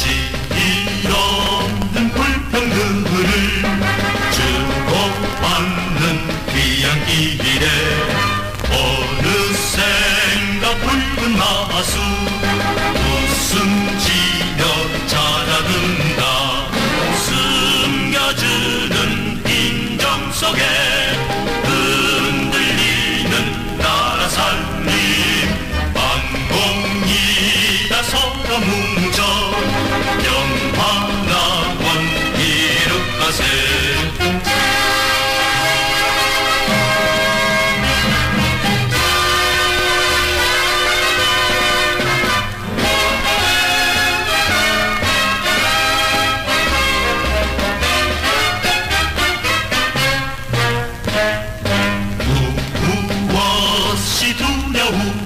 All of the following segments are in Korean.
다시 일없는 불평등을 주고받는 귀한 길에 어느샌가 붉은 나수 웃음 지며 자라든다 숨겨주는 인정 속에 흔들리는 나라 삶이 방공이다 서로 뭉쳐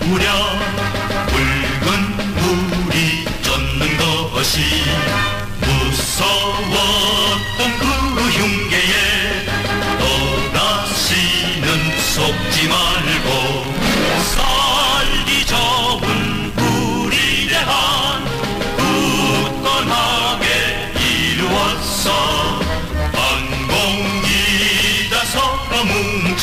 우려 붉은 물이 젖는 것이 무서웠던 그 흉계에 또다시는 속지 말고 살기 좋은 우리 대한 굳건하게 이루었어 항공기다 서로 뭉쳐